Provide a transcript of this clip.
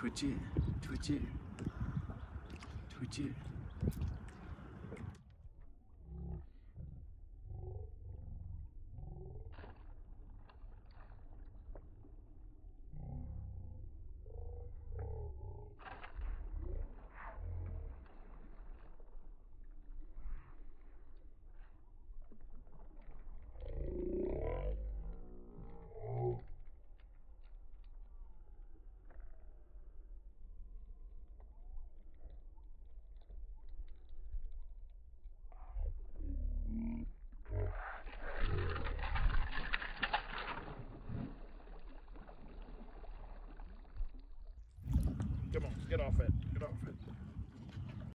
twitch it, twitch it, twitch it.